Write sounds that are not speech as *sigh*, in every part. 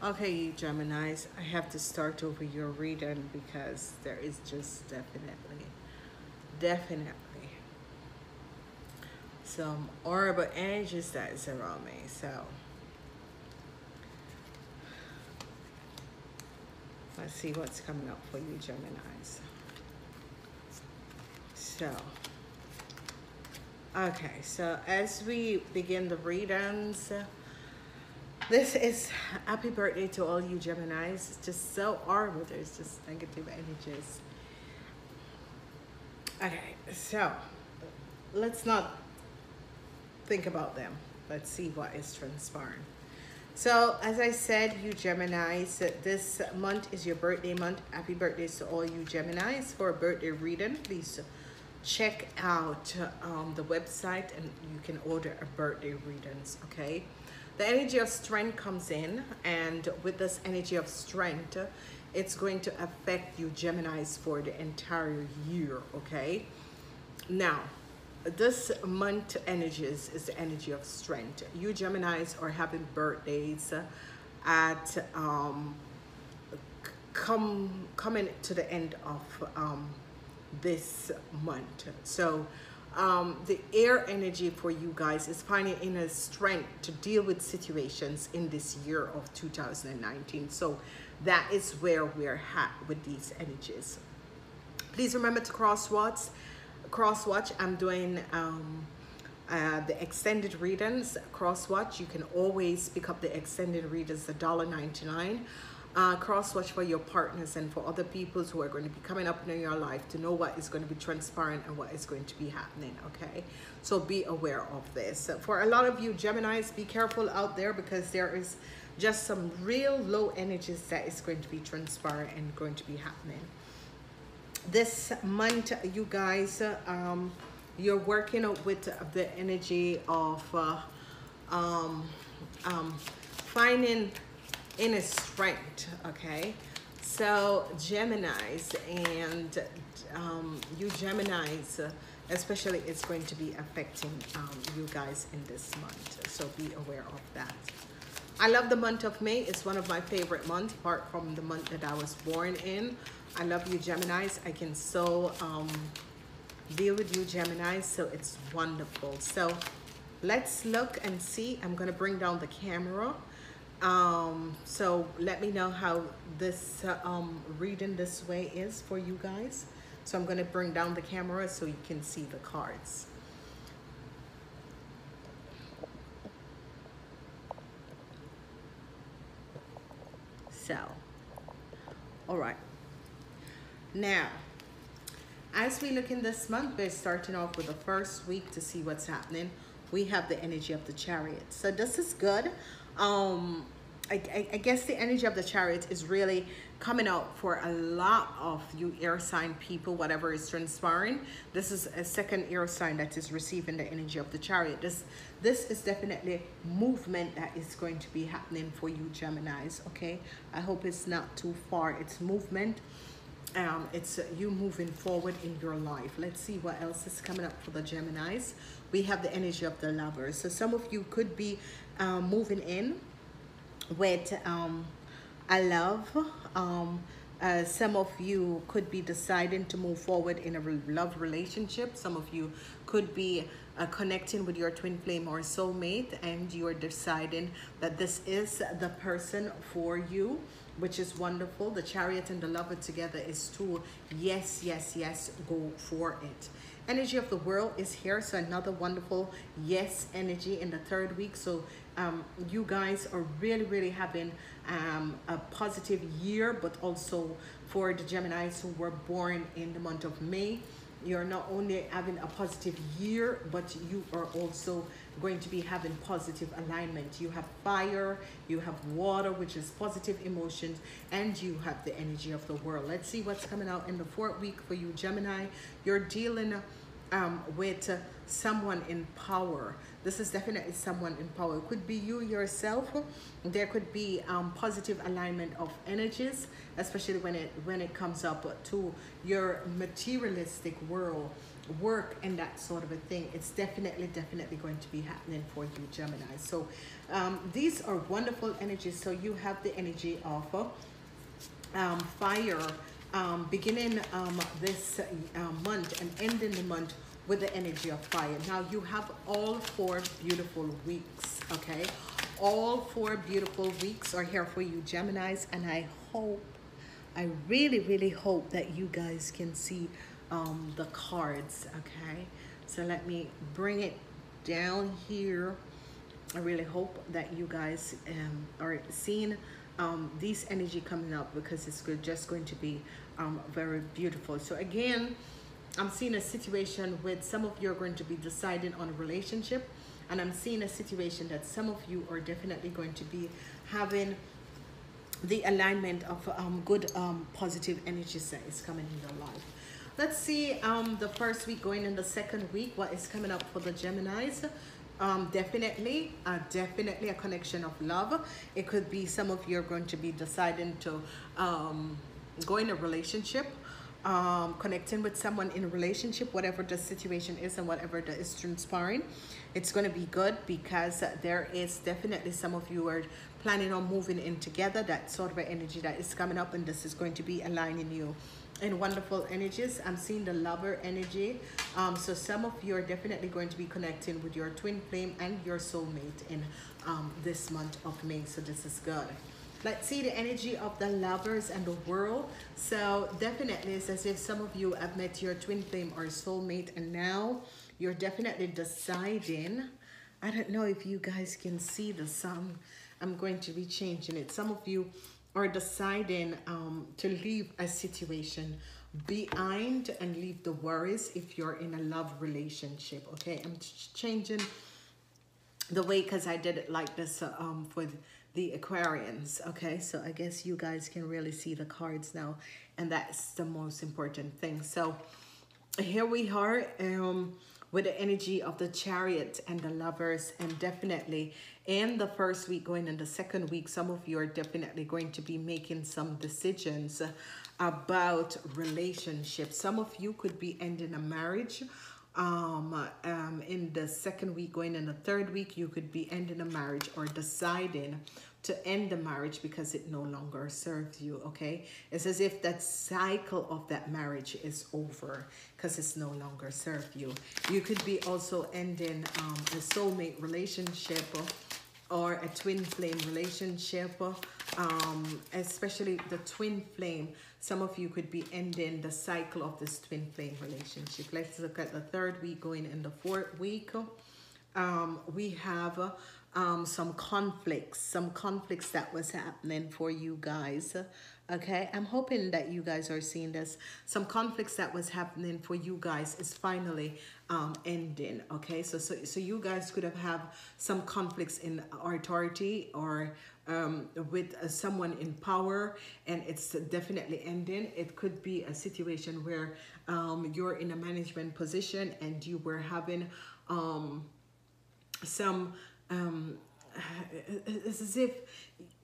Okay, Geminis, I have to start over your reading because there is just definitely, definitely some horrible energies that is around me. So let's see what's coming up for you, Geminis. So, okay, so as we begin the readings, this is happy birthday to all you Geminis. It's just so horrible. There's just negative energies. Okay, so let's not think about them. Let's see what is transpiring. So, as I said, you Geminis, this month is your birthday month. Happy birthdays to all you Geminis. For a birthday reading, please check out um, the website and you can order a birthday readings, okay? The energy of strength comes in and with this energy of strength it's going to affect you Geminis for the entire year okay? Now this month energies is the energy of strength. You Geminis are having birthdays at um come coming to the end of um this month. So um, the air energy for you guys is finding inner strength to deal with situations in this year of 2019. So that is where we're at with these energies. Please remember to cross watch. Cross watch. I'm doing um, uh, the extended readings. Cross watch. You can always pick up the extended readings, the $1.99 uh, cross watch for your partners and for other people who are going to be coming up in your life to know what is going to be transparent and what is going to be happening okay? So be aware of this. For a lot of you Geminis be careful out there because there is just some real low energies that is going to be transparent and going to be happening. This month you guys um, you're working with the energy of uh, um, um, finding inner strength, okay? So Geminis and um, you Geminis, especially it's going to be affecting um, you guys in this month. So be aware of that. I love the month of May. It's one of my favorite months, apart from the month that I was born in. I love you Geminis. I can so um, deal with you Geminis, so it's wonderful. So let's look and see. I'm going to bring down the camera um, so let me know how this uh, um, reading this way is for you guys. So I'm going to bring down the camera so you can see the cards. So, all right. Now, as we look in this month, we're starting off with the first week to see what's happening. We have the energy of the chariot. So this is good um I, I, guess the energy of the chariot is really coming out for a lot of you air sign people whatever is transpiring. This is a second air sign that is receiving the energy of the chariot. This this is definitely movement that is going to be happening for you Geminis okay? I hope it's not too far. It's movement um, it's you moving forward in your life. Let's see what else is coming up for the Geminis. We have the energy of the lovers. So some of you could be um, moving in with um, a love. Um, uh, some of you could be deciding to move forward in a love relationship. Some of you could be uh, connecting with your twin flame or soulmate and you are deciding that this is the person for you which is wonderful. The chariot and the lover together is two. Yes, yes, yes, go for it. Energy of the world is here. So another wonderful yes energy in the third week. So um, you guys are really, really having um, a positive year, but also for the Geminis who were born in the month of May, you're not only having a positive year, but you are also going to be having positive alignment. You have fire, you have water, which is positive emotions, and you have the energy of the world. Let's see what's coming out in the fourth week for you, Gemini. You're dealing um, with uh, someone in power. This is definitely someone in power. It could be you yourself. There could be um, positive alignment of energies, especially when it when it comes up to your materialistic world, work and that sort of a thing. It's definitely, definitely going to be happening for you, Gemini. So Um, these are wonderful energies. So you have the energy of um, fire um, beginning um, this uh, month and ending the month with the energy of fire. Now you have all four beautiful weeks, okay? All four beautiful weeks are here for you, Geminis, and I hope, I really, really hope that you guys can see um, the cards, okay? So let me bring it down here. I really hope that you guys um, are seeing um, this energy coming up because it's good, just going to be um, very beautiful. So again, I'm seeing a situation with some of you are going to be deciding on a relationship and I'm seeing a situation that some of you are definitely going to be having the alignment of um, good um, positive energy that is coming in your life. Let's see um, the first week going in the second week, what is coming up for the Geminis. Um, definitely, uh, definitely a connection of love. It could be some of you are going to be deciding to um, go in a relationship um, connecting with someone in a relationship, whatever the situation is and whatever that is transpiring, it's going to be good because there is definitely some of you are planning on moving in together. That sort of energy that is coming up, and this is going to be aligning you in wonderful energies. I'm seeing the lover energy. Um, so some of you are definitely going to be connecting with your twin flame and your soulmate in um, this month of May. So this is good let's see the energy of the lovers and the world so definitely it's as if some of you have met your twin flame or soulmate and now you're definitely deciding i don't know if you guys can see the sun i'm going to be changing it some of you are deciding um, to leave a situation behind and leave the worries if you're in a love relationship okay i'm changing the way because i did it like this uh, um, for the Aquarians. Okay, so I guess you guys can really see the cards now, and that's the most important thing. So here we are um, with the energy of the chariot and the lovers, and definitely in the first week, going in the second week, some of you are definitely going to be making some decisions about relationships. Some of you could be ending a marriage um, um, in the second week, going in the third week, you could be ending a marriage or deciding to end the marriage because it no longer serves you, okay? It's as if that cycle of that marriage is over because it's no longer served you. You could be also ending um, a soulmate relationship or a twin flame relationship, um, especially the twin flame. Some of you could be ending the cycle of this twin flame relationship. Let's look at the third week going in the fourth week. Um, we have um, some conflicts, some conflicts that was happening for you guys. Okay, I'm hoping that you guys are seeing this. Some conflicts that was happening for you guys is finally um, ending. Okay, so so so you guys could have have some conflicts in authority or um, with uh, someone in power, and it's definitely ending. It could be a situation where um, you're in a management position and you were having um, some um, *sighs* it's as if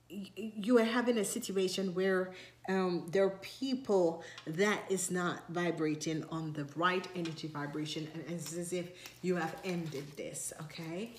you are having a situation where um, there are people that is not vibrating on the right energy vibration and it's as if you have ended this okay?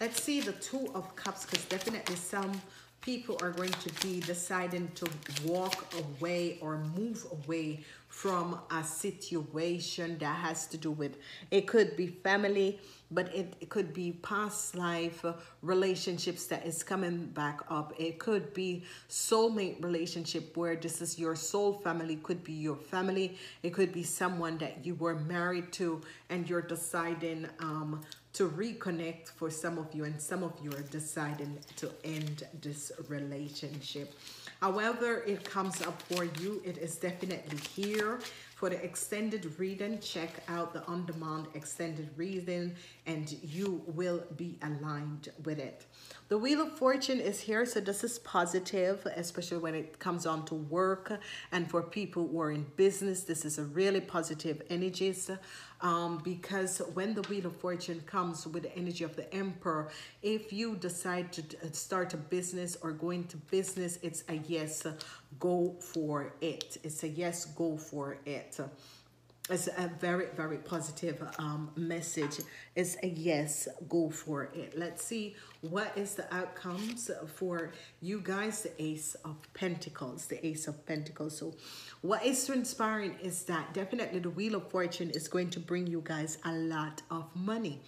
Let's see the two of cups because definitely some people are going to be deciding to walk away or move away from a situation that has to do with it could be family but it, it could be past life relationships that is coming back up. It could be soulmate relationship where this is your soul family could be your family. It could be someone that you were married to and you're deciding um to reconnect for some of you and some of you are deciding to end this relationship. However it comes up for you it is definitely here for the extended reading check out the on-demand extended reading and you will be aligned with it the Wheel of Fortune is here, so this is positive, especially when it comes on to work and for people who are in business. This is a really positive energies um, because when the Wheel of Fortune comes with the energy of the Emperor, if you decide to start a business or go into business, it's a yes, go for it. It's a yes, go for it it's a very very positive um, message. It's a yes go for it. Let's see what is the outcomes for you guys the ace of pentacles the ace of pentacles. So what is transpiring is that definitely the wheel of fortune is going to bring you guys a lot of money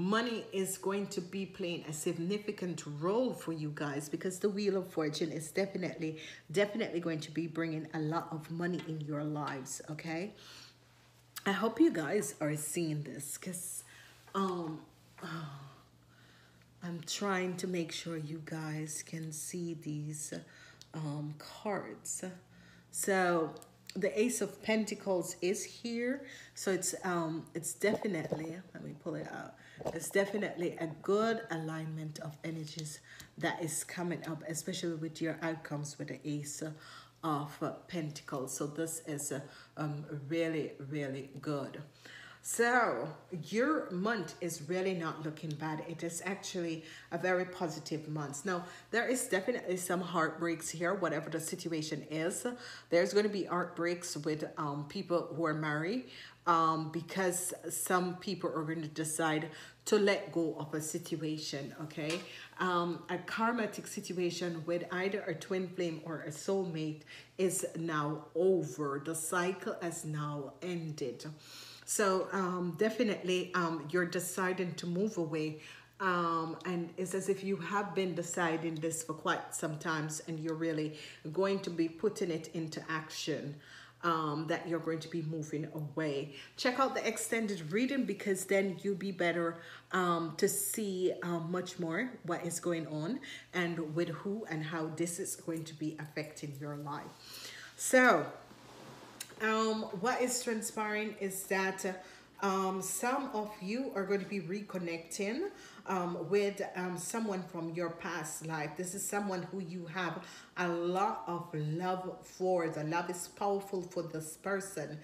money is going to be playing a significant role for you guys because the wheel of fortune is definitely definitely going to be bringing a lot of money in your lives okay I hope you guys are seeing this because um, oh, *sighs* I'm trying to make sure you guys can see these um, cards. So the Ace of Pentacles is here. So it's um it's definitely, let me pull it out. It's definitely a good alignment of energies that is coming up, especially with your outcomes with the Ace of Pentacles. So this is um, really, really good. So your month is really not looking bad. It is actually a very positive month. Now, there is definitely some heartbreaks here, whatever the situation is. There's going to be heartbreaks with um, people who are married um, because some people are going to decide to let go of a situation, okay? Um, a karmatic situation with either a twin flame or a soulmate is now over. The cycle has now ended. So um, definitely um, you're deciding to move away um, and it's as if you have been deciding this for quite some times and you're really going to be putting it into action um, that you're going to be moving away. Check out the extended reading because then you'll be better um, to see uh, much more what is going on and with who and how this is going to be affecting your life. So um, what is transpiring is that um, some of you are going to be reconnecting um, with um, someone from your past life. This is someone who you have a lot of love for. The love is powerful for this person.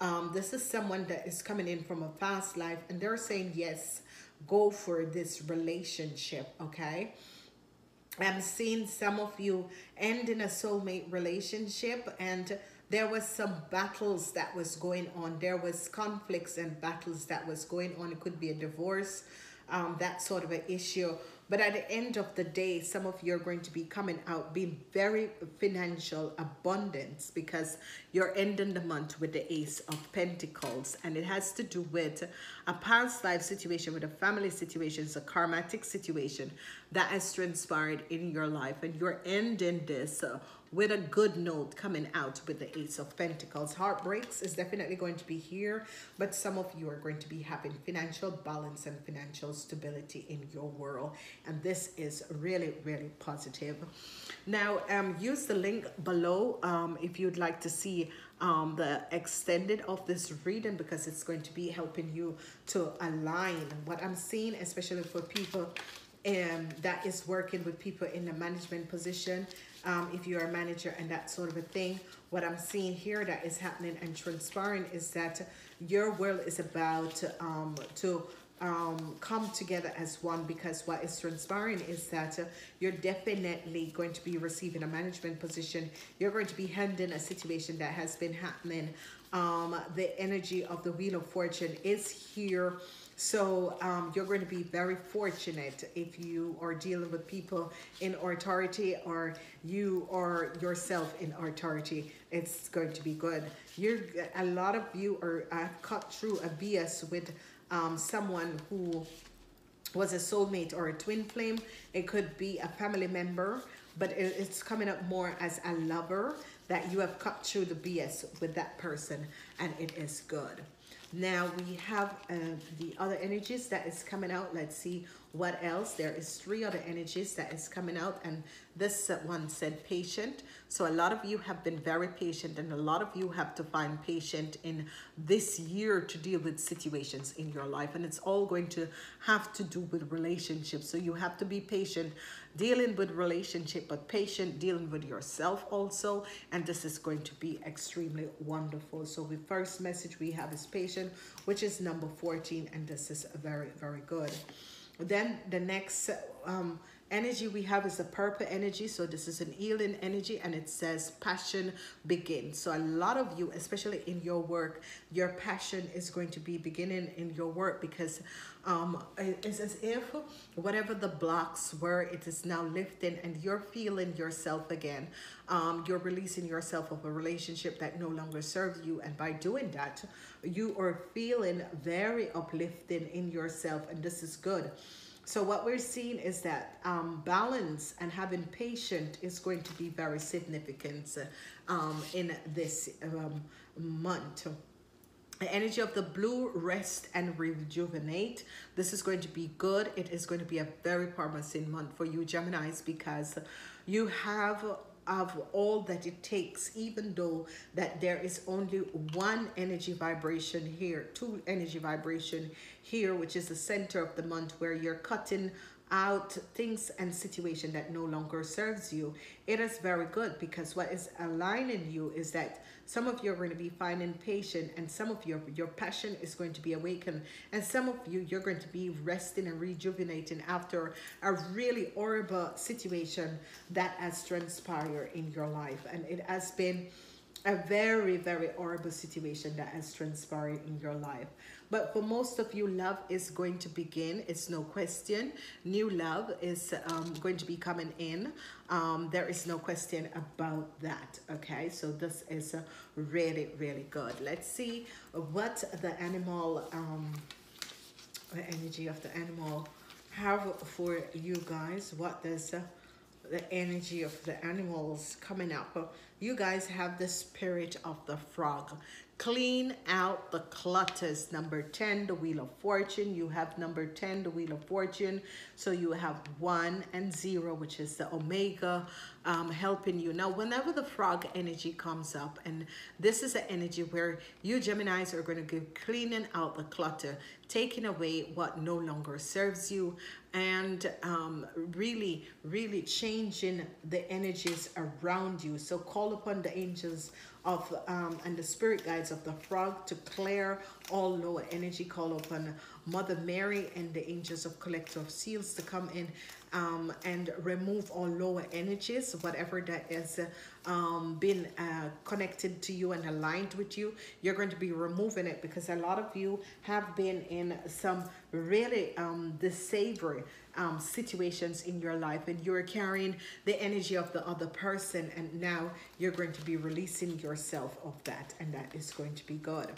Um, this is someone that is coming in from a past life and they're saying, yes, go for this relationship, okay? I'm seeing some of you end in a soulmate relationship and there was some battles that was going on. There was conflicts and battles that was going on. It could be a divorce, um, that sort of an issue. But at the end of the day, some of you are going to be coming out being very financial abundance because you're ending the month with the Ace of Pentacles. And it has to do with a past life situation, with a family situation, it's a karmatic situation that has transpired in your life. And you're ending this uh, with a good note coming out with the Ace of Pentacles. Heartbreaks is definitely going to be here, but some of you are going to be having financial balance and financial stability in your world. And this is really, really positive. Now, um, use the link below um, if you'd like to see um, the extended of this reading because it's going to be helping you to align what I'm seeing, especially for people um, that is working with people in the management position um, if you're a manager and that sort of a thing. What I'm seeing here that is happening and transpiring is that your world is about um, to um, come together as one because what is transpiring is that uh, you're definitely going to be receiving a management position. You're going to be handling a situation that has been happening. Um, the energy of the Wheel of Fortune is here so um, you're going to be very fortunate if you are dealing with people in authority or you or yourself in authority. It's going to be good. You're a lot of you are uh, cut through a BS with um, someone who was a soulmate or a twin flame. It could be a family member, but it's coming up more as a lover that you have cut through the BS with that person and it is good. Now we have uh, the other energies that is coming out. Let's see what else. There is three other energies that is coming out and this uh, one said patient. So a lot of you have been very patient and a lot of you have to find patient in this year to deal with situations in your life. And it's all going to have to do with relationships. So you have to be patient dealing with relationship, but patient dealing with yourself also. And this is going to be extremely wonderful. So the first message we have is patient, which is number 14. And this is very, very good. Then the next um, energy we have is a purple energy. So this is an healing energy and it says passion begin. So a lot of you, especially in your work, your passion is going to be beginning in your work because um, it's as if whatever the blocks were, it is now lifting and you're feeling yourself again. Um, you're releasing yourself of a relationship that no longer serves you. And by doing that, you are feeling very uplifting in yourself. And this is good. So what we're seeing is that um, balance and having patience is going to be very significant um, in this um, month. The energy of the blue, rest and rejuvenate. This is going to be good. It is going to be a very promising month for you, Geminis, because you have of all that it takes even though that there is only one energy vibration here two energy vibration here which is the center of the month where you're cutting out things and situation that no longer serves you it is very good because what is aligning you is that some of you are going to be finding patient and some of your your passion is going to be awakened and some of you you're going to be resting and rejuvenating after a really horrible situation that has transpired in your life. And it has been a very very horrible situation that has transpired in your life but for most of you, love is going to begin. It's no question. New love is um, going to be coming in. Um, there is no question about that. Okay, so this is uh, really, really good. Let's see what the animal, um, the energy of the animal have for you guys. What does uh, the energy of the animals coming up? You guys have the spirit of the frog. Clean out the clutters. Number 10, the Wheel of Fortune. You have number 10, the Wheel of Fortune. So you have 1 and 0, which is the Omega um, helping you. Now, whenever the frog energy comes up, and this is an energy where you Geminis are going to give cleaning out the clutter, taking away what no longer serves you, and um, really, really changing the energies around you. So call upon the angels of um, and the spirit guides of the frog to clear all lower energy. Call upon Mother Mary and the angels of collective seals to come in um, and remove all lower energies, whatever that is um, been uh, connected to you and aligned with you. You're going to be removing it because a lot of you have been in some really um, disavory um, situations in your life and you're carrying the energy of the other person and now you're going to be releasing yourself of that and that is going to be good.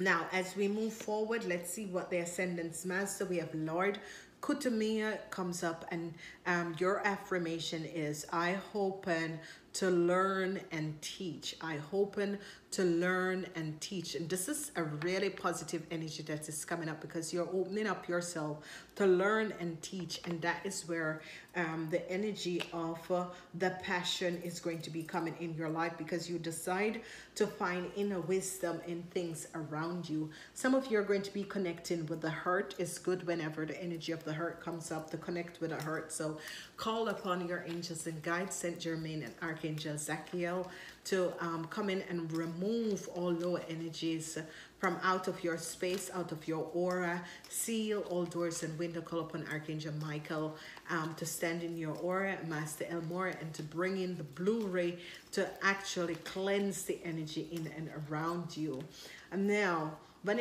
Now, as we move forward, let's see what the Ascendant's Master, we have Lord Kutumia comes up and um, your affirmation is, I hope and to learn and teach. I open to learn and teach. And this is a really positive energy that is coming up because you're opening up yourself to learn and teach. And that is where um, the energy of uh, the passion is going to be coming in your life because you decide to find inner wisdom in things around you. Some of you are going to be connecting with the hurt. It's good whenever the energy of the hurt comes up to connect with the hurt. So call upon your angels and guides, Saint Germain and Archangel Zadkiel to um, come in and remove all low energies from out of your space, out of your aura. Seal all doors and window. Call upon Archangel Michael um, to stand in your aura, Master El Morya, and to bring in the blue ray to actually cleanse the energy in and around you. And now, when,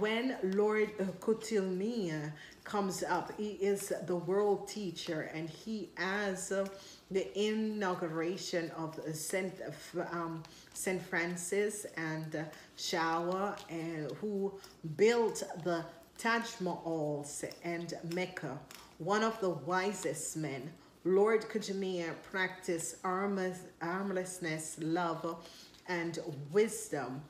when Lord Kutilmia comes up, he is the world teacher and he has the inauguration of Saint um, Saint Francis and Shawa, and who built the Taj Mahal and Mecca. One of the wisest men, Lord Kujamia, practiced armless, armlessness, love, and wisdom.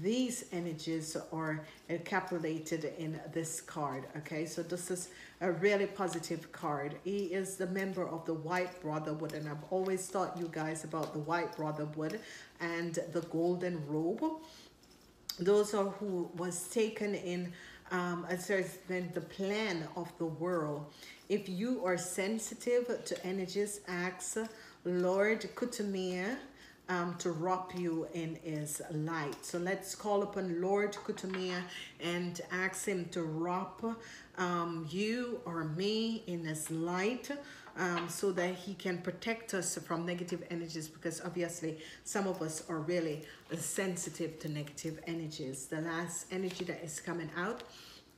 These energies are encapsulated in this card okay? So this is a really positive card. He is the member of the white brotherhood and i've always taught you guys about the white brotherhood and the golden robe. Those are who was taken in um, as been the plan of the world. If you are sensitive to energies ask lord kutumia um, to wrap you in his light. So let's call upon Lord Kutumia and ask him to wrap um, you or me in his light um, so that he can protect us from negative energies because obviously some of us are really sensitive to negative energies. The last energy that is coming out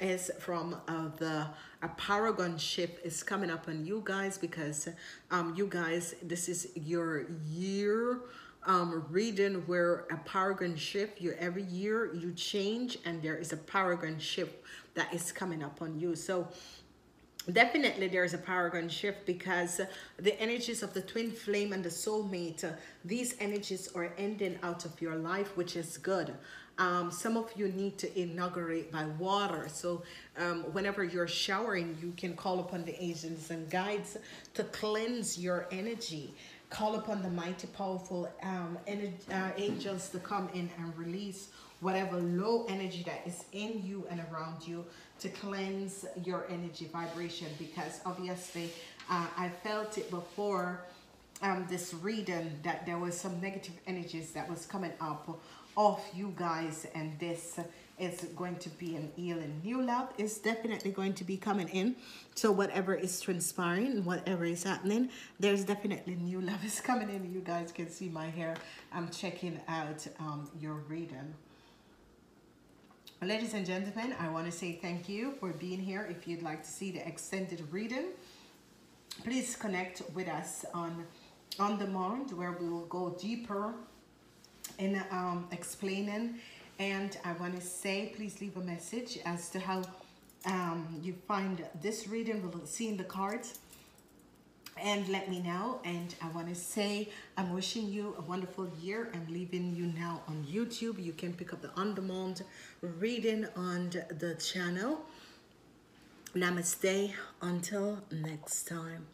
is from uh, the a paragon ship is coming up on you guys because um you guys this is your year um reading where a paragon shift you every year you change and there is a paragon shift that is coming up on you. So definitely there's a paragon shift because the energies of the twin flame and the soulmate uh, these energies are ending out of your life which is good. Um, some of you need to inaugurate by water. So um, whenever you're showering you can call upon the agents and guides to cleanse your energy call upon the mighty powerful um, uh, angels to come in and release whatever low energy that is in you and around you to cleanse your energy vibration. Because obviously uh, I felt it before um, this reading that there was some negative energies that was coming up off you guys and this is going to be an healing. New love is definitely going to be coming in. So whatever is transpiring, whatever is happening, there's definitely new love is coming in. You guys can see my hair. I'm checking out um, your reading. Ladies and gentlemen, I want to say thank you for being here. If you'd like to see the extended reading, please connect with us on on the demand where we will go deeper in um, explaining. And I want to say, please leave a message as to how um, you find this reading. We'll see in the cards. And let me know. And i want to say i'm wishing you a wonderful year. I'm leaving you now on youtube. You can pick up the on-demand reading on the channel. Namaste. Until next time